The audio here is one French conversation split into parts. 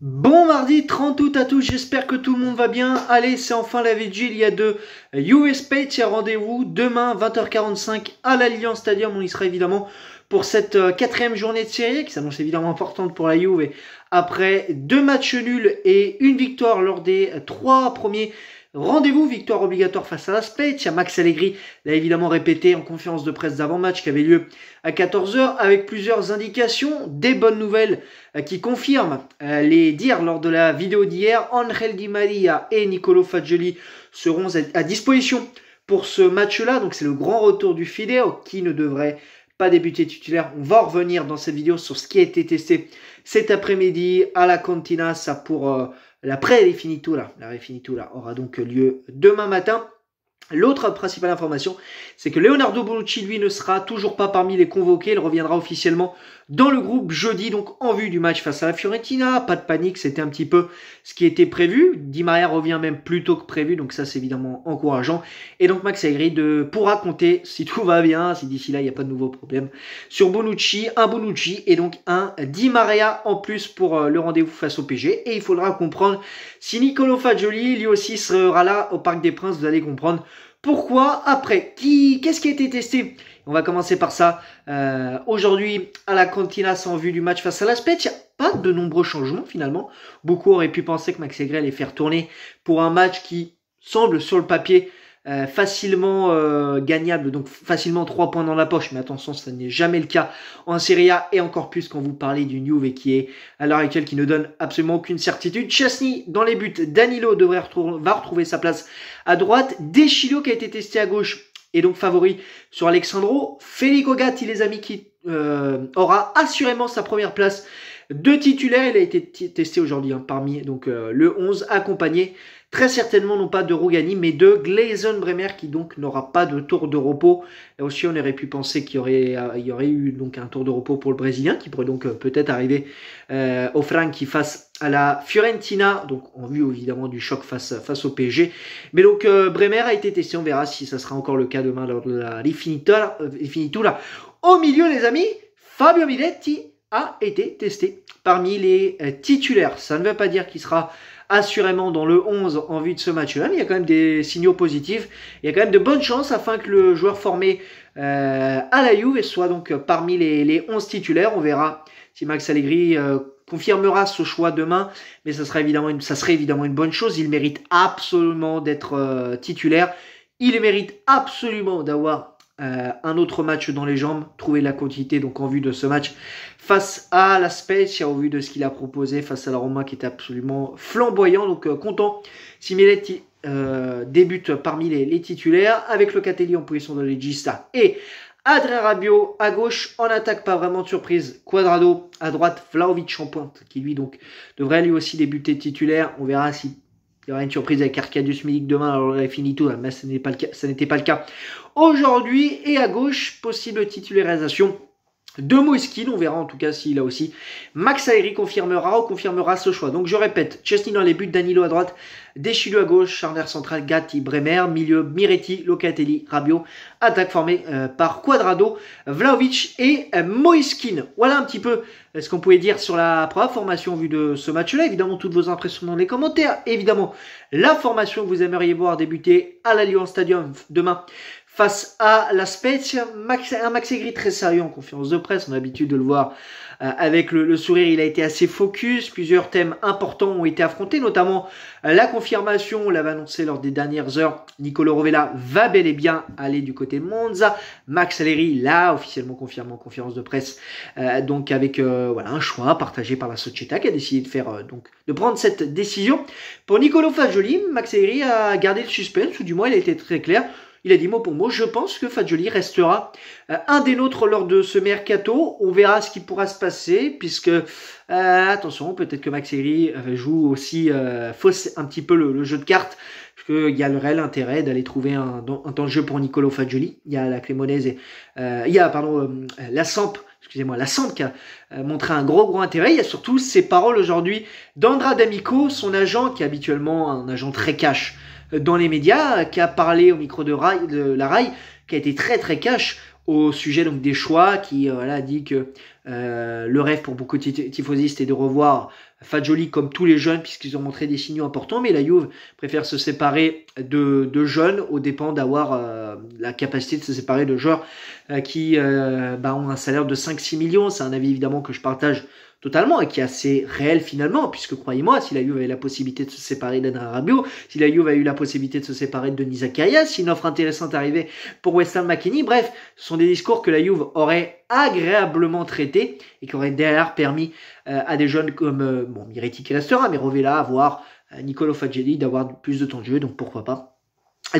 Bon mardi 30 août à tous, j'espère que tout le monde va bien. Allez, c'est enfin la vigile, il y a de US Page, rendez-vous demain 20h45 à l'Alliance Stadium. On y sera évidemment pour cette euh, quatrième journée de série qui s'annonce évidemment importante pour la Juve. Après deux matchs nuls et une victoire lors des trois premiers Rendez-vous, victoire obligatoire face à la Spezia. Max Allegri l'a évidemment répété en conférence de presse d'avant-match qui avait lieu à 14h avec plusieurs indications, des bonnes nouvelles euh, qui confirment euh, les dires lors de la vidéo d'hier. Angel Di Maria et Nicolo Fagioli seront à disposition pour ce match-là. Donc c'est le grand retour du Fideo qui ne devrait pas débuter titulaire. On va revenir dans cette vidéo sur ce qui a été testé cet après-midi à la Cantina, ça pour euh, la pré-definitura, la refinitura aura donc lieu demain matin. L'autre principale information, c'est que Leonardo Bonucci, lui, ne sera toujours pas parmi les convoqués. Il reviendra officiellement dans le groupe jeudi, donc en vue du match face à la Fiorentina. Pas de panique, c'était un petit peu ce qui était prévu. Di Maria revient même plus tôt que prévu, donc ça c'est évidemment encourageant. Et donc Max Allegri de, pourra compter, si tout va bien, si d'ici là il n'y a pas de nouveaux problèmes, sur Bonucci, un Bonucci et donc un Di Maria en plus pour euh, le rendez-vous face au PG. Et il faudra comprendre si Nicolo Fagioli lui aussi sera là au Parc des Princes, vous allez comprendre pourquoi Après, qui, qu'est-ce qui a été testé On va commencer par ça. Euh, aujourd'hui, à la Cantina, sans vue du match face à la Spezia, pas de nombreux changements finalement. Beaucoup auraient pu penser que Max Aigret allait faire tourner pour un match qui semble sur le papier euh, facilement euh, gagnable, donc facilement 3 points dans la poche, mais attention, ce n'est jamais le cas en Serie A, et encore plus quand vous parlez du Juve qui est à l'heure actuelle qui ne donne absolument aucune certitude. Chesney dans les buts, Danilo devrait retrouver, va retrouver sa place à droite, Deschilo qui a été testé à gauche et donc favori sur Alexandro, Felico Gatti les amis qui euh, aura assurément sa première place de titulaire, il a été testé aujourd'hui hein, parmi donc le 11 accompagné Très certainement non pas de Rougani, mais de Glazen Bremer qui donc n'aura pas de tour de repos. Et aussi, on aurait pu penser qu'il y aurait, euh, il y aurait eu donc un tour de repos pour le Brésilien qui pourrait donc euh, peut-être arriver euh, au qui face à la Fiorentina, donc en vue évidemment du choc face, face au PSG. Mais donc euh, Bremer a été testé, on verra si ça sera encore le cas demain lors de la Rifinitura. Au milieu, les amis, Fabio Miletti a été testé parmi les titulaires. Ça ne veut pas dire qu'il sera assurément dans le 11 en vue de ce match-là, mais il y a quand même des signaux positifs. Il y a quand même de bonnes chances afin que le joueur formé euh, à la Juve soit donc parmi les, les 11 titulaires. On verra si Max Allegri euh, confirmera ce choix demain, mais ça, serait évidemment une bonne chose. Il mérite absolument d'être euh, titulaire. Il mérite absolument d'avoir euh, un autre match dans les jambes, trouver la quantité donc en vue de ce match face à la Spezia, au vu de ce qu'il a proposé face à la Roma qui était absolument flamboyant. Donc euh, content si Miletti euh, débute parmi les, titulaires avec le Catelli en position de legista et Adrien Rabiot à gauche, en attaque pas vraiment de surprise. Quadrado à droite, Vlaovic en pointe qui lui donc devrait lui aussi débuter titulaire. On verra si il y aura une surprise avec Arcadius Milik demain, alors il fini tout, mais ce n'était pas le cas aujourd'hui. Et à gauche, possible titularisation de Moiskin, on verra en tout cas s'il a aussi. Max Aeri confirmera ou confirmera ce choix. Donc je répète, Chesney dans les buts, Danilo à droite, Deschilo à gauche, charnière central, Gatti, Bremer, milieu, Miretti, Locatelli, Rabio, attaque formée euh, par Quadrado, Vlaovic et euh. Voilà un petit peu euh, ce qu'on pouvait dire sur la première formation vue de ce match-là. Évidemment, toutes vos impressions dans les commentaires. Évidemment, la formation que vous aimeriez voir débuter à l'Alliance Stadium demain face à la Spezia. Un Max Aigri très sérieux en conférence de presse. On a l'habitude de le voir euh, avec le, sourire. Il a été assez focus. Plusieurs thèmes importants ont été affrontés, notamment euh, la confirmation. On l'avait annoncé lors des dernières heures. Nicolo Rovella va bel et bien aller du côté de Monza. Max Alleri l'a officiellement confirmé en conférence de presse. Euh, donc avec un choix partagé par la Società qui a décidé de faire donc de prendre cette décision. Pour Nicolo Fagioli, Max Alleri a gardé le suspense ou du moins il a été très clair. Il a dit mot pour mot, je pense que Fagioli restera euh, un des nôtres lors de ce mercato. On verra ce qui pourra se passer, puisque, euh, attention, peut-être que euh, joue aussi, fausse un petit peu le, jeu de cartes, qu'il y a le réel intérêt d'aller trouver un, temps de jeu pour Nicolo Fagioli. Il y a la Cremonese, et, il y a, pardon, la Samp, excusez-moi, la Samp qui a montré un gros gros intérêt. Il y a surtout ces paroles aujourd'hui d'Andra D'Amico, son agent, qui est habituellement un agent très cash dans les médias, qui a parlé au micro de, la RAI, qui a été très très cash au sujet donc des choix, qui euh, voilà, dit que euh, le rêve pour beaucoup de tifosistes est de revoir Fagioli comme tous les jeunes puisqu'ils ont montré des signaux importants, mais la Juve préfère se séparer de, jeunes au dépend d'avoir euh, la capacité de se séparer de joueurs qui bah, ont un salaire de 5-6 millions. C'est un avis évidemment que je partage totalement et qui est assez réel finalement, puisque croyez-moi, si la Juve avait la possibilité de se séparer d'Adrien Rabiot, si la Juve a eu la possibilité de se séparer de Denis Zakaria, si une offre intéressante arrivait pour West McKinney, bref, ce sont des discours que la Juve aurait agréablement traités et qui auraient derrière permis euh, à des jeunes comme, euh, bon, Miretti qui restera, mais Rovella, voire euh, Nicolo d'avoir plus de temps de jeu, donc pourquoi pas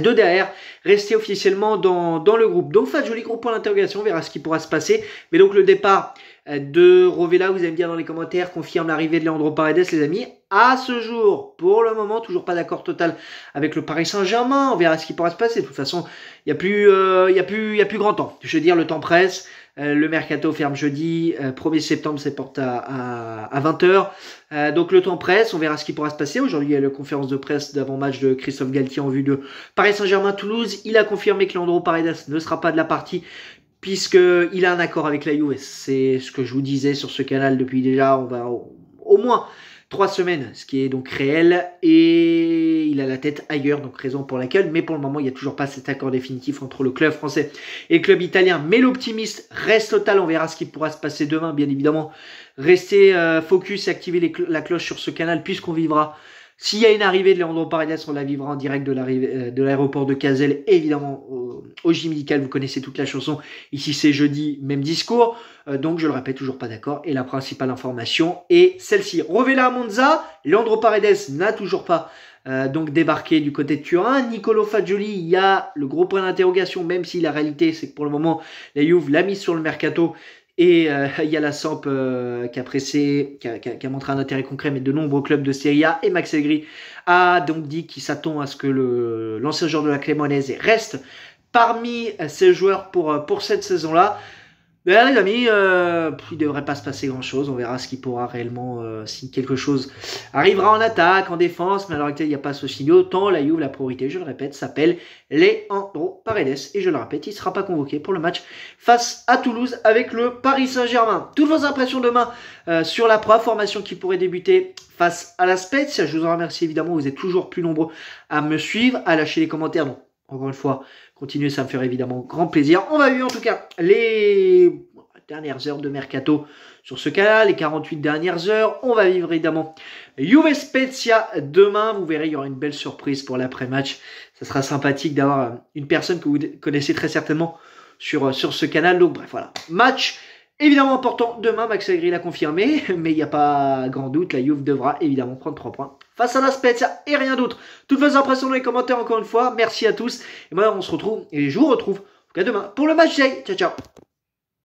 deux derrière, rester officiellement dans, dans le groupe. Donc, joli gros point d'interrogation, on verra ce qui pourra se passer. Mais donc, le départ euh, de Rovella, vous allez me dire dans les commentaires, confirme l'arrivée de Leandro Paredes, les amis. À ce jour, pour le moment, toujours pas d'accord total avec le Paris Saint-Germain. On verra ce qui pourra se passer. De toute façon, il y a plus, euh, y a plus, y a plus grand temps. Je veux dire, le temps presse. Euh, le mercato ferme jeudi, 1er septembre, c'est porte à, à, 20h. donc le temps presse, on verra ce qui pourra se passer. Aujourd'hui, il y a la conférence de presse d'avant-match de Christophe Galtier en vue de Paris Saint-Germain-Toulouse. Il a confirmé que Leandro Paredes ne sera pas de la partie puisqu'il a un accord avec la US. C'est ce que je vous disais sur ce canal depuis déjà, on va au, moins trois semaines, ce qui est donc réel, et il a la tête ailleurs, donc raison pour laquelle, mais pour le moment, il n'y a toujours pas cet accord définitif entre le club français et le club italien, mais l'optimiste reste total, on verra ce qui pourra se passer demain, bien évidemment. Restez euh, focus et activez la cloche sur ce canal, puisqu'on vivra s'il y a une arrivée de Leandro Paredes, on la vivra en direct de euh, l'aéroport de Cazel, évidemment au, au gym médical, vous connaissez toute la chanson. Ici c'est jeudi, même discours. Euh, donc je le répète, toujours pas d'accord. Et la principale information est celle-ci. Rovella Monza, Leandro Paredes n'a toujours pas euh, donc débarqué du côté de Turin. Nicolo Fagioli, il y a le gros point d'interrogation, même si la réalité c'est que pour le moment la Juve l'a mise sur le mercato et euh, il y a la Samp euh, qui a pressé, qui a, montré un intérêt concret, mais de nombreux clubs de Serie A. Et Max Allegri a donc dit qu'il s'attend à ce que l'ancien joueur de la Cremonese reste parmi ces joueurs pour, pour cette saison-là. Ben, les amis, euh, il devrait pas se passer grand chose. On verra ce qui pourra réellement, euh, si quelque chose arrivera en attaque, en défense. Mais à il n'y a pas ce signaux. Tant la Juve, la priorité, je le répète, s'appelle Leandro Paredes. Et je le répète, il ne sera pas convoqué pour le match face à Toulouse avec le Paris Saint-Germain. Toutes vos impressions demain euh, sur la première formation qui pourrait débuter face à la Spezia. Je vous en remercie évidemment. Vous êtes toujours plus nombreux à me suivre, à lâcher les commentaires. Encore une fois, continuez, ça me ferait évidemment grand plaisir. On va vivre en tout cas les dernières heures de mercato sur ce canal, les 48 dernières heures. On va vivre évidemment Juve Spezia demain. Vous verrez, il y aura une belle surprise pour l'après-match. Ça sera sympathique d'avoir une personne que vous connaissez très certainement sur, sur ce canal. Donc bref, voilà. Match évidemment important. Demain, Max Allegri l'a confirmé, mais il n'y a pas grand doute. La Juve devra évidemment prendre 3 points face à la Spezia et rien d'autre. Toutes vos impressions dans les commentaires encore une fois. Merci à tous. Et moi, on se retrouve et je vous retrouve en tout cas demain pour le match day. Ciao, ciao.